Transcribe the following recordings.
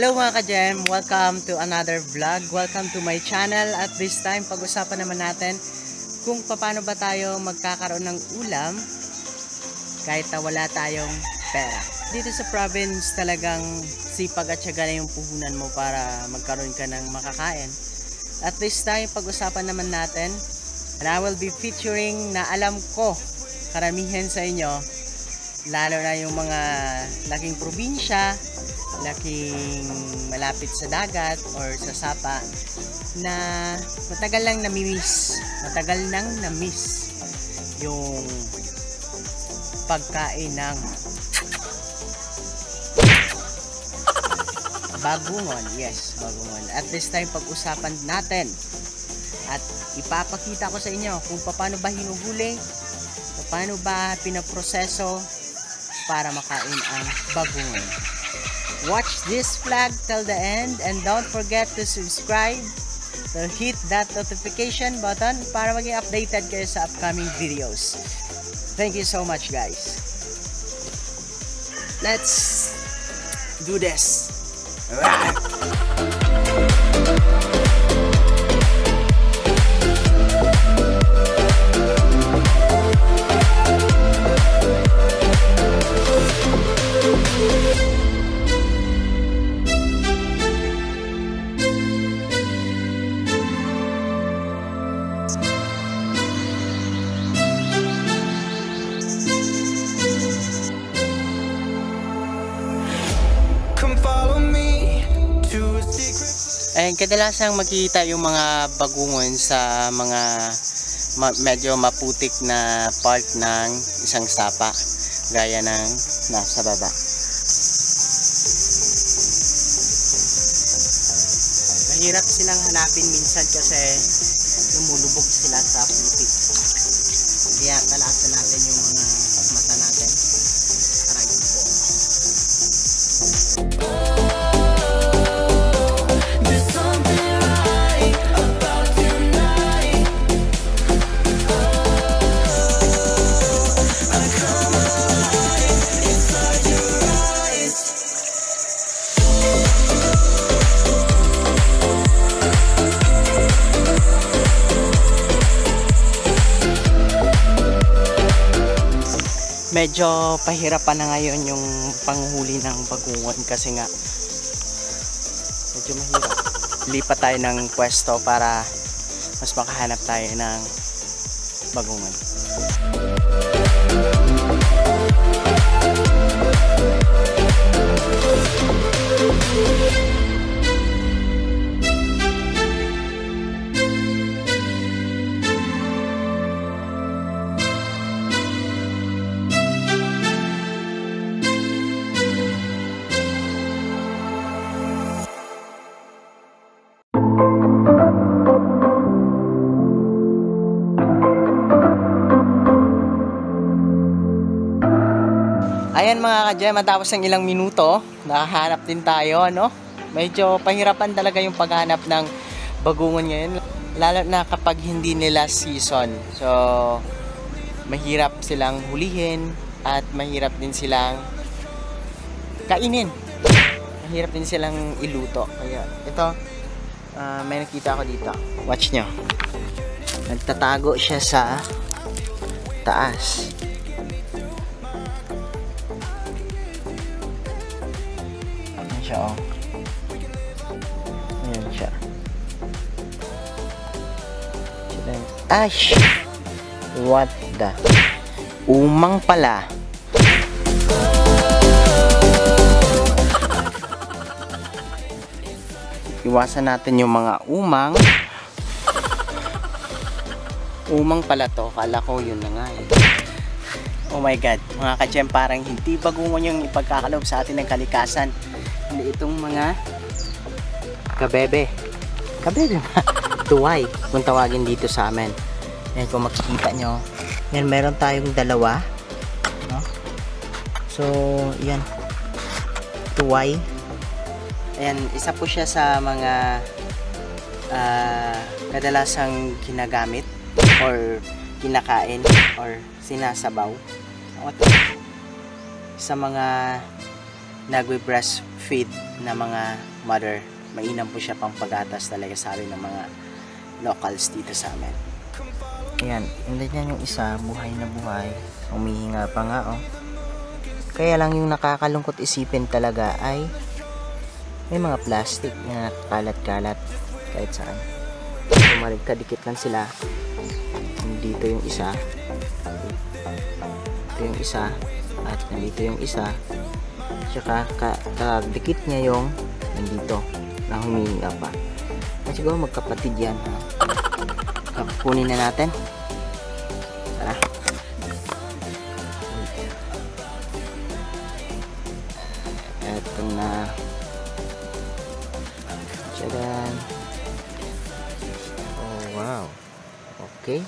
Hello mga ka-gem, welcome to another vlog. Welcome to my channel. At this time, pag-usapan naman natin kung paano ba tayo magkakaroon ng ulam kahit na wala tayong pera. Dito sa province talagang sipag at syaga na yung puhunan mo para magkaroon ka ng makakain. At this time, pag-usapan naman natin and I will be featuring na alam ko karamihan sa inyo lalo na yung mga laking probinsya laking malapit sa dagat or sa sapa na matagal lang namimiss matagal nang namiss yung pagkain ng bagungon. Yes bagungon. At this time pag-usapan natin at ipapakita ko sa inyo kung paano ba hinuhuli paano ba pinaproseso para makain ang bagungon watch this vlog till the end and don't forget to subscribe to hit that notification button para maging updated kayo sa upcoming videos. Thank you so much guys. Let's do this. Come And kadalasang makikita yung mga bagungon sa mga ma- medyo maputik na part ng isang sapa gaya ng nasa baba. Mahirap silang hanapin minsan kasi lumulubog sila sa putik. Kaya kalaasan natin yung mga mata natin para yun po. There's medyo pahirapan na ngayon yung panghuli ng bagungon kasi nga medyo mahirap. Lipat tayo ng pwesto para mas makahanap tayo ng bagungon Ayan mga ka-gem, matapos ng ilang minuto, nakahanap din tayo, ano? Medyo pahirapan talaga yung paghanap ng bagungon ngayon, lalo na kapag hindi nila season. So, mahirap silang hulihin at mahirap din silang kainin. Mahirap din silang iluto. Kaya, ito, ah, may nakita ako dito. Watch nyo. Nagtatago siya sa taas. Siya, oh. Ayan siya. Ash! What the? Umang pala. Iwasan natin yung mga umang. Umang pala to. Kala ko yun na nga eh. Oh my God, mga kachem, parang hindi bagungon yung ipagkakalob sa atin ng kalikasan. Hindi itong mga kabebe. Kabebe ba? Tuway, kung tawagin dito sa amin. Yan, kung makikita nyo. Yan, meron tayong dalawa. No? So, yan. Tuway. Ayan, isa po siya sa mga ah, kadalasang ginagamit or kinakain or sinasabaw. What? Sa mga nagwe-breastfeed feed na mga mother. Mainam po siya pang pagatas talaga sabi ng mga locals dito sa amin. Ayan, hindi niyan yung isa, buhay na buhay. Umihinga pa nga oh. Kaya lang yung nakakalungkot isipin talaga ay may mga plastic na kalat-kalat kahit saan. Tumalig kadikit lang sila. Dito yung isa. Ito yung isa. At nandito yung isa. Tsaka ka, kadikit niya yung nandito na humihinga pa. At siguro magkapatid yan. Ha? Kukunin na natin. Tara. Eto na. Tchadan. Oh, wow. Okay.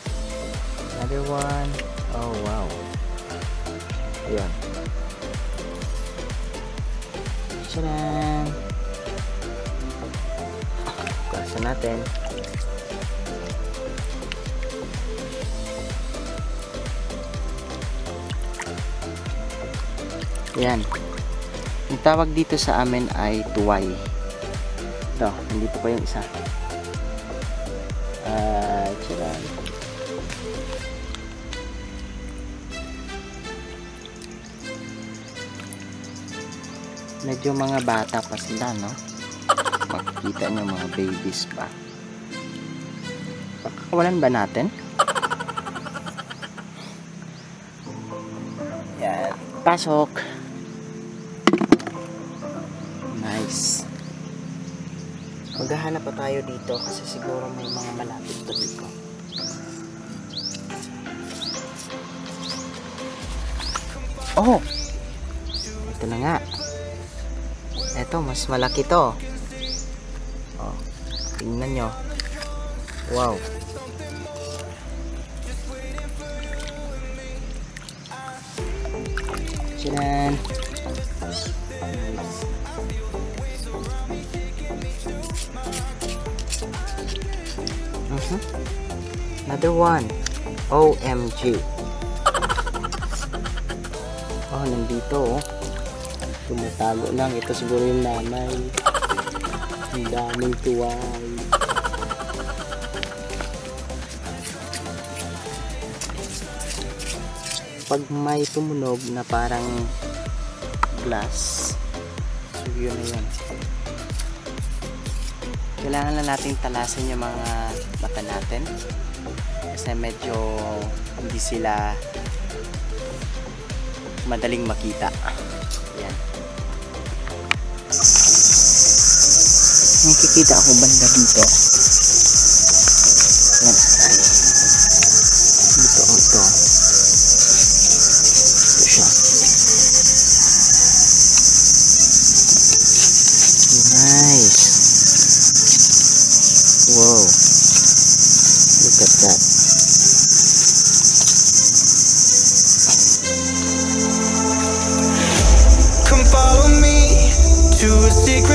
Another one. Tchadan. Bukasan natin. Ayan. Yung tawag dito sa amin ay tuway. Ito, nandito pa yung isa. Medyo mga bata pa sila, no? Makikita nyo mga babies pa. Pakakawalan ba natin? Yan. Pasok. Nice. Maghahanap pa tayo dito kasi siguro may mga malapit pa dito. Oh! Ito na nga. Ito, mas malaki to. Oh, tingnan nyo. Wow. Tchadan! Nice. Mhm. Another one. OMG. Oh, nandito oh. Tumatago lang. Ito siguro yung nanay. Ang daming tuway. Pag may tumunog na parang glass, so yun na yun. Kailangan na nating talasan yung mga mata natin kasi medyo hindi sila madaling makita. May kikita ako banda dito. Yan. Dito, oh, ito. Ito siya. Nice. Wow. Look at that. Come follow me to a secret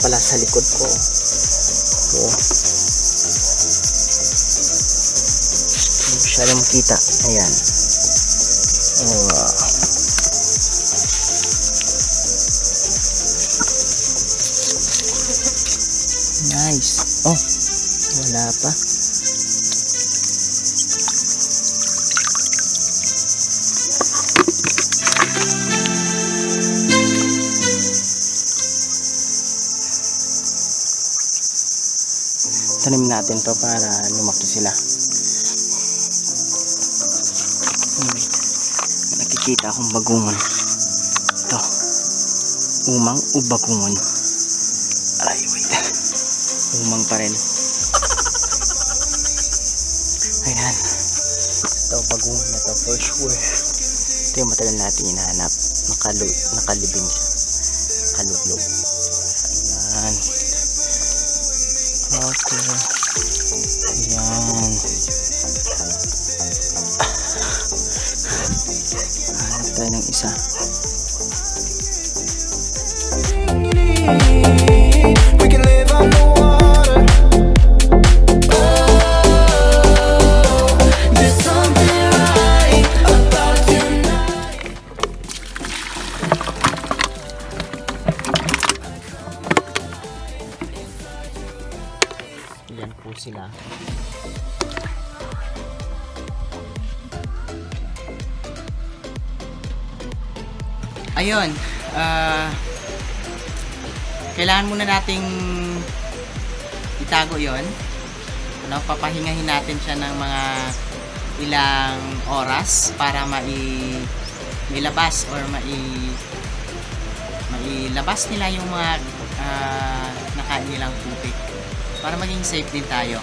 pala sa likod ko. So, hindi masyadong makita. Ayan. Wow. Nice. Oh, wala pa. Tanim natin to para lumaki sila. Hmm. nakikita akong bagungon. Ito. Umang o bagungon? Ay wait. Umang pa rin. Ayan. Ito bagungon na to for sure. Ito yung matagal natin hinahanap. Nakalu nakalibing siya. Kalublog okay ayan. Hanap tayo ng isa. We can live on the Ayun, ah kailangan muna nating itago yon ano, papahingahin natin siya ng mga ilang oras para mai mailabas or mai mailabas nila yung mga ah, nakain nilang putik para maging safe din tayo.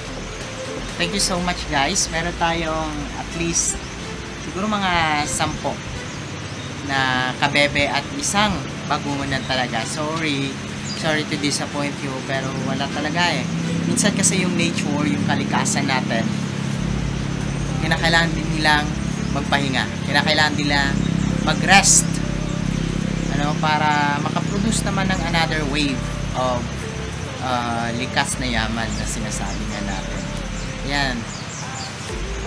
Thank you so much guys. Meron tayong at least siguro mga sampo na kabebe at isang bagungunan talaga. Sorry. Sorry to disappoint you pero wala talaga eh. Minsan kasi yung nature, yung kalikasan natin, kinakailangan din nilang magpahinga. Kinakailangan nila mag-rest. Ano, para makaproduce naman ng another wave of uh, likas na yaman na sinasabi nga natin. Yan.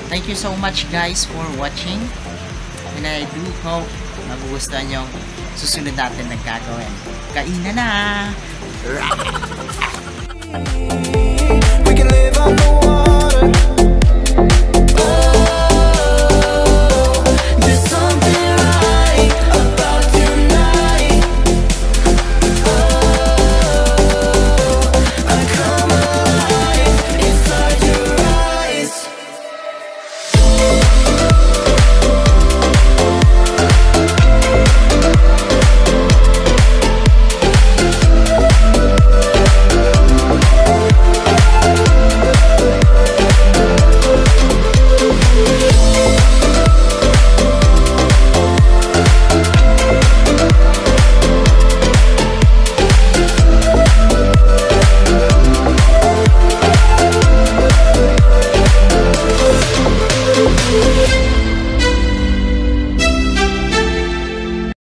Thank you so much guys for watching. And I do hope magugustuhan yung susunod natin na gagawin. Kainan na! We can live on the water.